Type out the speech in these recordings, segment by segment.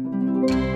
Música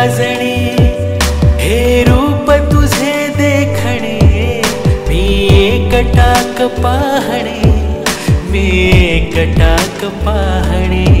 लाजणे हे रूप तुझे देखणे मी कटाक पाहणे मी कटाक पाहणे.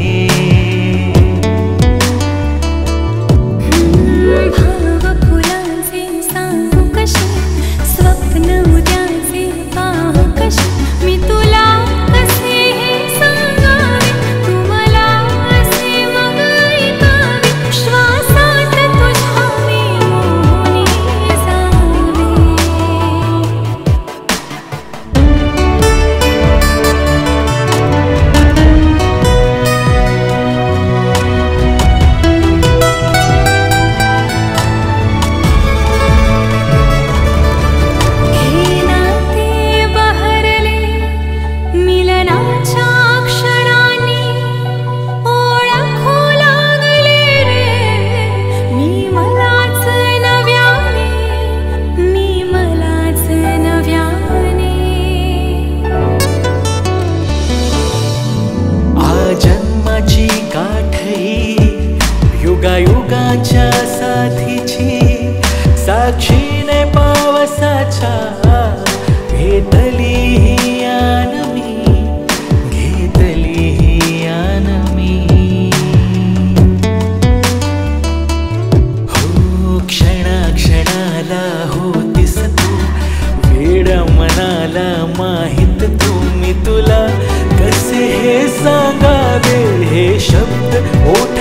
योगायोगाच्या साथीची साक्षीने पावसाच्या घेतली यान मी घेतली यान मी. हो क्षणाक्षणाला होतीस तू वेड मनाला माहीत तू मी तुला कसे हे सांगावे हे शब्द ओठ